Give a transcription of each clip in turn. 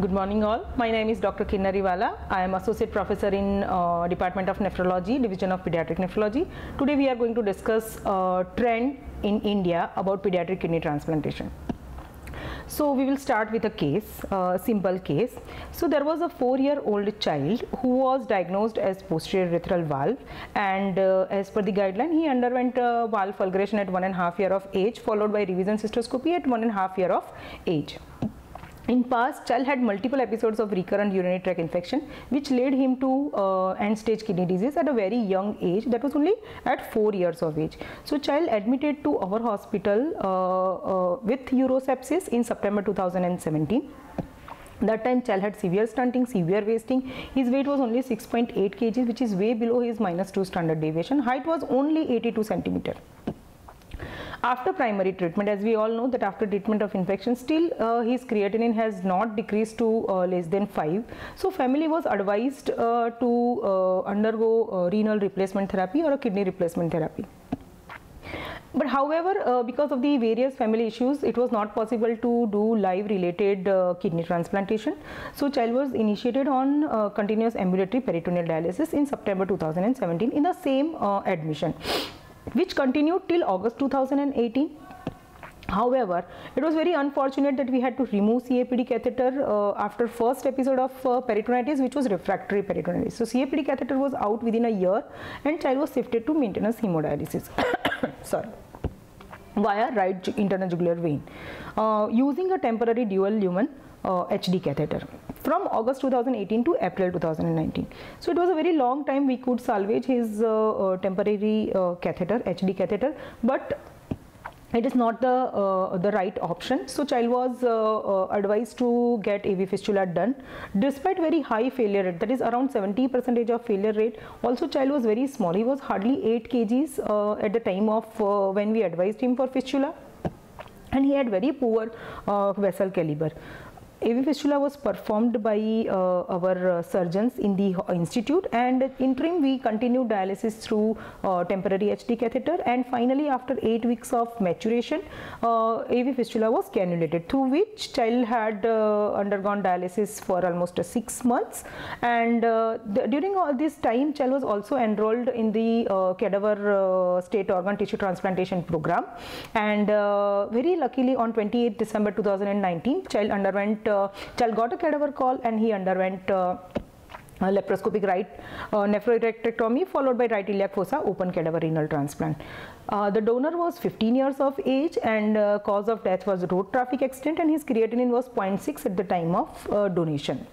Good morning all. My name is Dr. Kinnari Vala. I am Associate Professor in uh, Department of Nephrology, Division of Pediatric Nephrology. Today we are going to discuss a trend in India about pediatric kidney transplantation. So we will start with a case, a simple case. So there was a four-year-old child who was diagnosed as posterior urethral valve and uh, as per the guideline he underwent a valve fulguration at one and a half year of age followed by revision cystoscopy at one and a half year of age. In past, child had multiple episodes of recurrent urinary tract infection which led him to uh, end stage kidney disease at a very young age that was only at 4 years of age. So child admitted to our hospital uh, uh, with urosepsis in September 2017 that time child had severe stunting severe wasting. His weight was only 6.8 kg which is way below his minus 2 standard deviation. Height was only 82 centimeter after primary treatment as we all know that after treatment of infection still uh, his creatinine has not decreased to uh, less than 5 so family was advised uh, to uh, undergo uh, renal replacement therapy or a kidney replacement therapy. But however uh, because of the various family issues it was not possible to do live related uh, kidney transplantation. So child was initiated on uh, continuous ambulatory peritoneal dialysis in september 2017 in the same admission which continued till August 2018. However, it was very unfortunate that we had to remove CAPD catheter uh, after first episode of uh, peritonitis which was refractory peritonitis. So, CAPD catheter was out within a year and child was shifted to maintenance hemodialysis. Sorry via right interjugular vein uh, using a temporary dual lumen uh, HD catheter from August 2018 to April 2019. So it was a very long time we could salvage his uh, uh, temporary uh, catheter, HD catheter, but it is not the uh, the right option. So child was uh, uh, advised to get AV fistula done. Despite very high failure rate that is around 70 percentage of failure rate also child was very small. He was hardly 8 kgs at the time of when we advised him for fistula. And he had very poor vessel caliber AV fistula was performed by uh, our uh, surgeons in the institute and interim we continued dialysis through uh, temporary HD catheter and finally after 8 weeks of maturation uh, AV fistula was cannulated through which child had uh, undergone dialysis for almost uh, 6 months and the, during all this time child was also enrolled in the cadaver state organ tissue transplantation program and very luckily on 28 December 2019 child underwent child got a cadaver call and he underwent uh, laparoscopic right uh, followed by right iliac fossa open cadaver renal transplant. Uh, the donor was 15 years of age and uh, cause of death was road traffic accident and his creatinine was 0.6 at the time of uh, donation.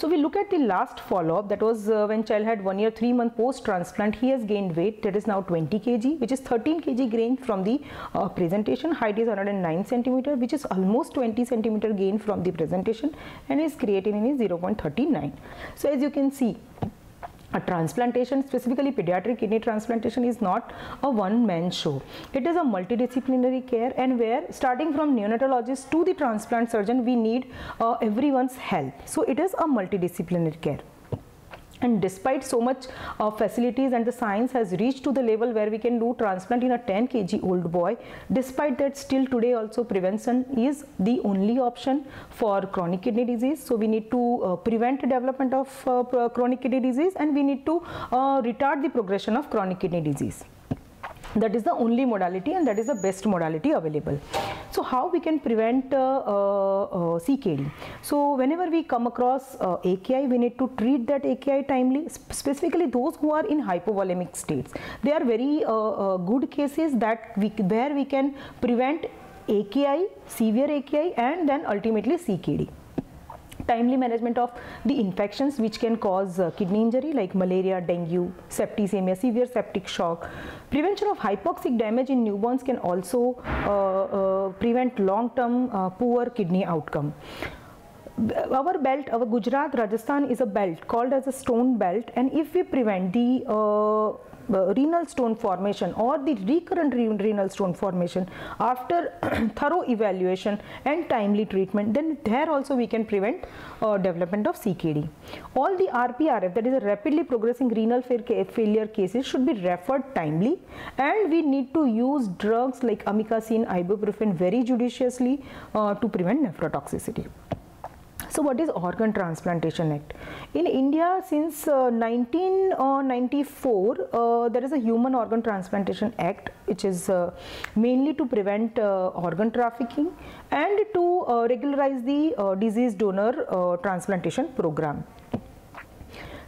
So we look at the last follow-up that was uh, when child had one year, three month post transplant. He has gained weight that is now 20 kg which is 13 kg gain from the uh, presentation. Height is 109 centimeter which is almost 20 centimeter gain from the presentation and his creatinine is 0.39. So as you can see a transplantation specifically pediatric kidney transplantation is not a one man show. It is a multidisciplinary care and where starting from neonatologist to the transplant surgeon we need uh, everyone's help. So it is a multidisciplinary care and despite so much uh, facilities and the science has reached to the level where we can do transplant in a 10 kg old boy despite that still today also prevention is the only option for chronic kidney disease. So we need to uh, prevent development of uh, chronic kidney disease and we need to uh, retard the progression of chronic kidney disease that is the only modality and that is the best modality available. So how we can prevent uh, uh, uh CKD? So whenever we come across uh, AKI, we need to treat that AKI timely, specifically those who are in hypovolemic states. They are very uh, uh, good cases that we, where we can prevent AKI, severe AKI and then ultimately CKD timely management of the infections which can cause uh, kidney injury like malaria, dengue, septicemia, severe septic shock. Prevention of hypoxic damage in newborns can also uh, uh, prevent long-term uh, poor kidney outcome our belt, our Gujarat, Rajasthan is a belt called as a stone belt and if we prevent the uh, uh, renal stone formation or the recurrent re renal stone formation after thorough evaluation and timely treatment then there also we can prevent uh, development of CKD. All the RPRF that is a rapidly progressing renal failure cases should be referred timely and we need to use drugs like amikacin, ibuprofen very judiciously uh, to prevent nephrotoxicity. So what is Organ Transplantation Act? In India since uh, 1994 uh, there is a Human Organ Transplantation Act which is uh, mainly to prevent uh, organ trafficking and to uh, regularize the uh, deceased donor transplantation program.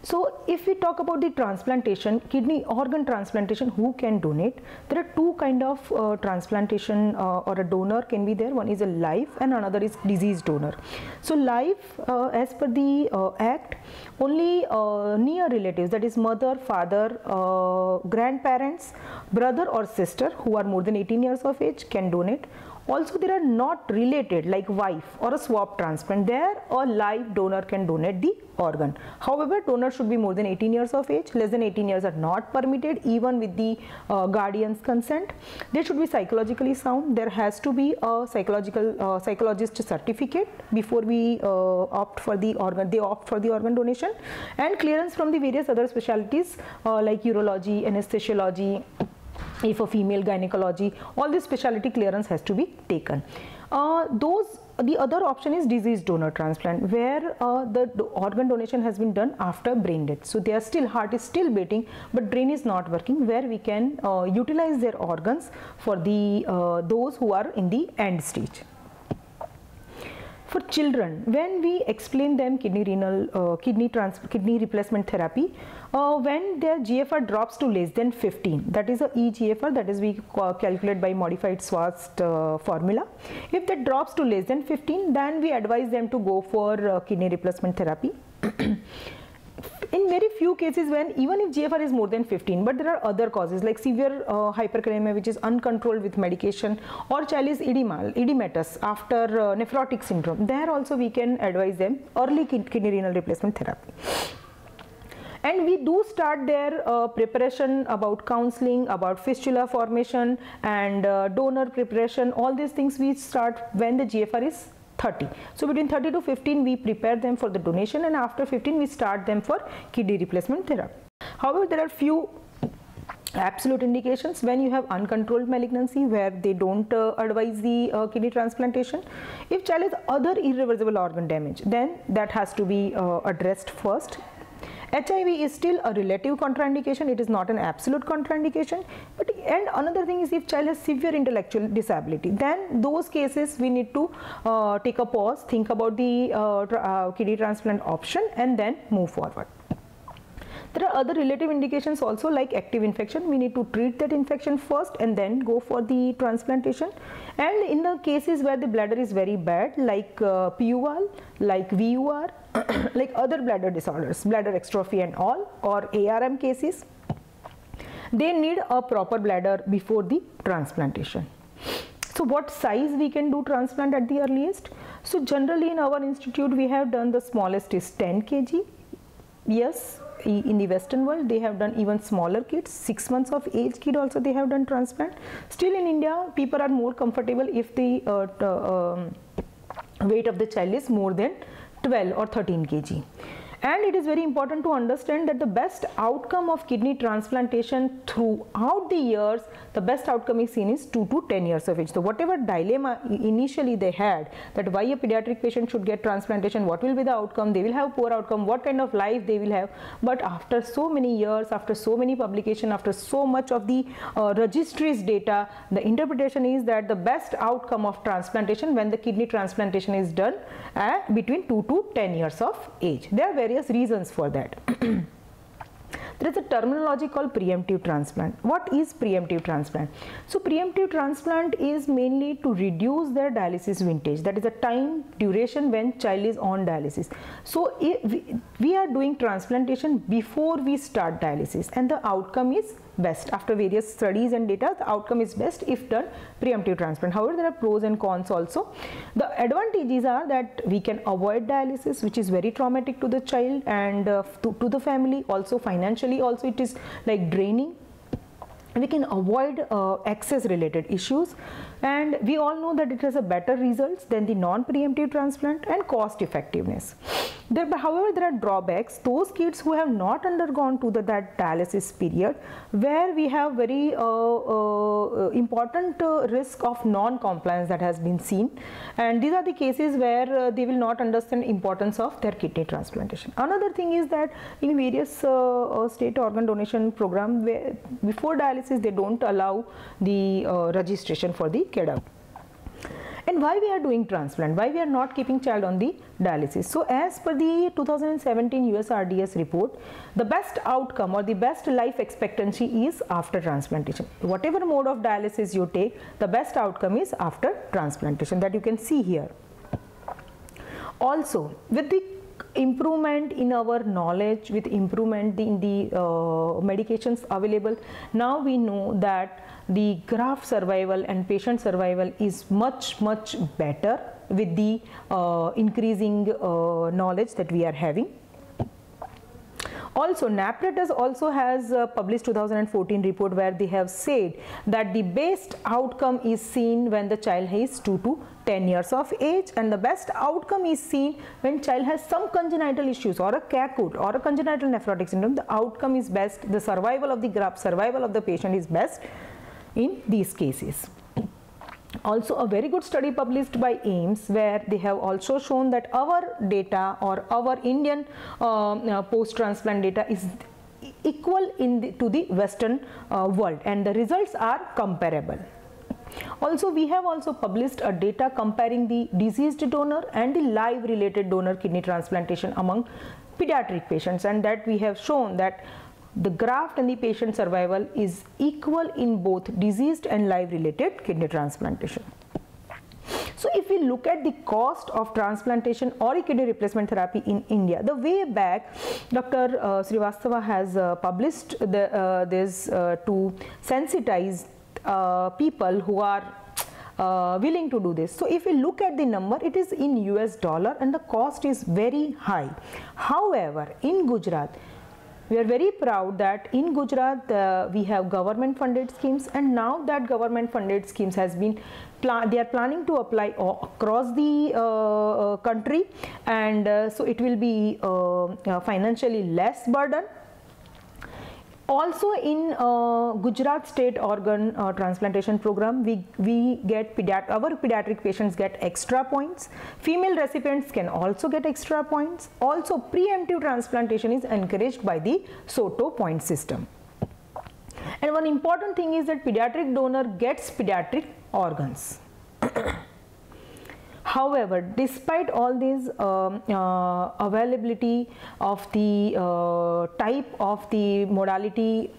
So if we talk about the transplantation, kidney organ transplantation, who can donate? There are two kind of uh, transplantation uh, or a donor can be there. One is a live and another is deceased donor. So live uh, as per the uh, act, only uh, near relatives that is mother, father, uh, grandparents, brother or sister who are more than 18 years of age can donate also they are not related like wife or a swap transplant. There a live donor can donate the organ. However, donor should be more than 18 years of age. Less than 18 years are not permitted even with the uh, guardian's consent. They should be psychologically sound. There has to be a psychological uh, psychologist certificate before we uh, opt for the organ. They opt for the organ donation and clearance from the various other specialties uh, like urology, anesthesiology, if a female gynecology all this specialty clearance has to be taken. Uh, those the other option is deceased donor transplant where uh, the, the, organ donation has been done after brain death. So their still heart is still beating but brain is not working where we can uh, utilize their organs for the uh, those who are in the end stage for children. When we explain them kidney renal uh, kidney trans kidney replacement therapy uh, when their GFR drops to less than 15 that is a eGFR that is we calculate by modified Schwartz uh, formula. If that drops to less than 15 then we advise them to go for uh, kidney replacement therapy in very few cases when even if GFR is more than 15 but there are other causes like severe uh, hyperkalemia which is uncontrolled with medication or child is edema, edematous after uh, nephrotic syndrome. There also we can advise them early kidney renal replacement therapy. And we do start their uh, preparation about counseling about fistula formation and uh, donor preparation. All these things we start when the GFR is 30. So between 30 to 15 we prepare them for the donation and after 15 we start them for kidney replacement therapy. However, there are few absolute indications when you have uncontrolled malignancy where they don't uh, advise the uh, kidney transplantation if child has other irreversible organ damage then that has to be uh, addressed first HIV is still a relative contraindication, it is not an absolute contraindication. But and another thing is if child has severe intellectual disability, then those cases we need to uh, take a pause, think about the uh, uh, kidney transplant option and then move forward. There are other relative indications also like active infection. We need to treat that infection first and then go for the transplantation. And in the cases where the bladder is very bad like uh, PUVAL, like VUR, like other bladder disorders, bladder exstrophy and all or ARM cases, they need a proper bladder before the transplantation. So what size we can do transplant at the earliest? So generally in our institute we have done the smallest is 10 kg. Yes, in the western world they have done even smaller kids 6 months of age kid also they have done transplant still in india people are more comfortable if the uh, um, weight of the child is more than 12 or 13 kg and it is very important to understand that the best outcome of kidney transplantation throughout the years the best outcome is seen is 2 to 10 years of age. So whatever dilemma initially they had that why a pediatric patient should get transplantation what will be the outcome? They will have poor outcome. What kind of life they will have? But after so many years after so many publication after so much of the uh, registries data the interpretation is that the best outcome of transplantation when the kidney transplantation is done uh, between 2 to 10 years of age. They are various reasons for that. there is a terminology called preemptive transplant. What is preemptive transplant? So preemptive transplant is mainly to reduce their dialysis vintage. That is the time duration when child is on dialysis. So we, we are doing transplantation before we start dialysis and the outcome is best. After various studies and data, the outcome is best if done preemptive transplant. However, there are pros and cons also. The advantages are that we can avoid dialysis, which is very traumatic to the child and uh, to, to the family. Also financially, also it is like draining we can avoid uh, access related issues and we all know that it has a better results than the non-preemptive transplant and cost effectiveness. There, however, there are drawbacks. Those kids who have not undergone to the, that dialysis period, where we have very uh, uh, important uh, risk of non-compliance that has been seen, and these are the cases where uh, they will not understand importance of their kidney transplantation. Another thing is that in various uh, uh, state organ donation program, before dialysis they don't allow the registration for the KEDA and why we are doing transplant? Why we are not keeping child on the dialysis? So as per the 2017 USRDS report the best outcome or the best life expectancy is after transplantation. Whatever mode of dialysis you take the best outcome is after transplantation. That you can see here. Also with the improvement in our knowledge with improvement in the uh, medications available now we know that the graft survival and patient survival is much much better with the uh, increasing uh, knowledge that we are having. Also NAPRET also has uh, published 2014 report where they have said that the best outcome is seen when the child is 2 to 10 years of age and the best outcome is seen when child has some congenital issues or a CAKUT or a congenital nephrotic syndrome the outcome is best the survival of the graft survival of the patient is best in these cases. Also a very good study published by AIIMS where they have also shown that our data or our Indian uh, uh, post-transplant data is equal in the, to the western uh, world and the results are comparable. Also we have also published a data comparing the deceased donor and the live related donor kidney transplantation among pediatric patients and that we have shown that the graft and the patient survival is equal in both deceased and live related kidney transplantation. So if we look at the cost of transplantation or kidney replacement therapy in India, the way back Dr. Uh, Srivastava has uh, published the, uh, this uh, to sensitize uh, people who are uh, willing to do this. So if we look at the number, it is in US dollar and the cost is very high. However, in Gujarat, we are very proud that in Gujarat uh, we have government funded schemes and now that government funded schemes has been they are planning to apply across the uh, uh, country and uh, so it will be uh, financially less burden also in uh, Gujarat state organ uh, transplantation program we we get pediat our pediatric patients get extra points. Female recipients can also get extra points. Also preemptive transplantation is encouraged by the SOTTO point system. And one important thing is that pediatric donor gets pediatric organs However, despite all these um, uh, availability of the uh, type of the modality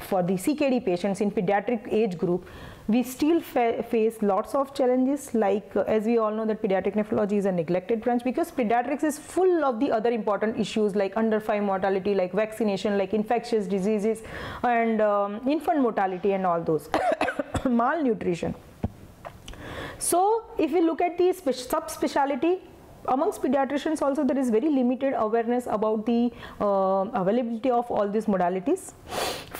for the CKD patients in pediatric age group, we still fa face lots of challenges like uh, as we all know that pediatric nephrology is a neglected branch because pediatrics is full of the other important issues like under 5 mortality like vaccination like infectious diseases and um, infant mortality and all those. Malnutrition so if we look at the subspecialty amongst pediatricians also there is very limited awareness about the uh, availability of all these modalities.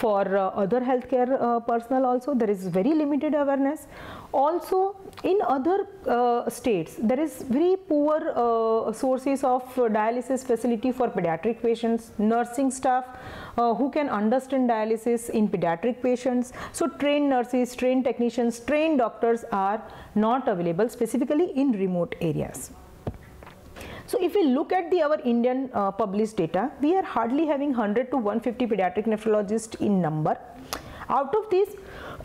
For uh, other healthcare uh, personnel also there is very limited awareness. Also in other uh, states there is very poor uh, sources of dialysis facility for pediatric patients nursing staff uh, who can understand dialysis in pediatric patients. So trained nurses trained technicians trained doctors are not available specifically in remote areas so if we look at the our Indian uh, published data, we are hardly having 100 to 150 pediatric nephrologists in number. Out of these,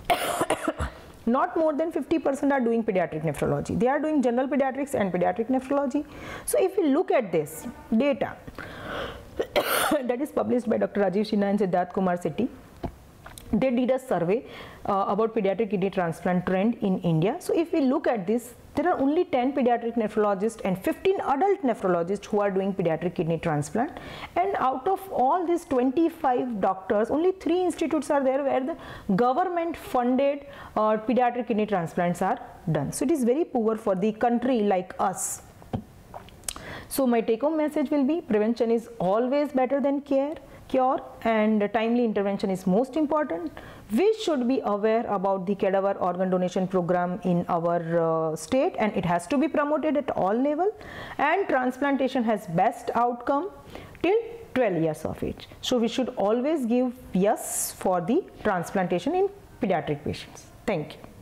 not more than 50% are doing pediatric nephrology. They are doing general pediatrics and pediatric nephrology. So if we look at this data that is published by Dr. Rajiv Sinha and Sidharth Kumar Sethi, they did a survey uh, about pediatric kidney transplant trend in India. So if we look at this, there are only 10 pediatric nephrologists and 15 adult nephrologists who are doing pediatric kidney transplant. And out of all these 25 doctors only three institutes are there where the government funded uh, pediatric kidney transplants are done. So it is very poor for the country like us. So my take home message will be prevention is always better than care cure and timely intervention is most important. We should be aware about the cadaver organ donation program in our uh, state and it has to be promoted at all level and transplantation has best outcome till 12 years of age. So, we should always give yes for the transplantation in pediatric patients. Thank you.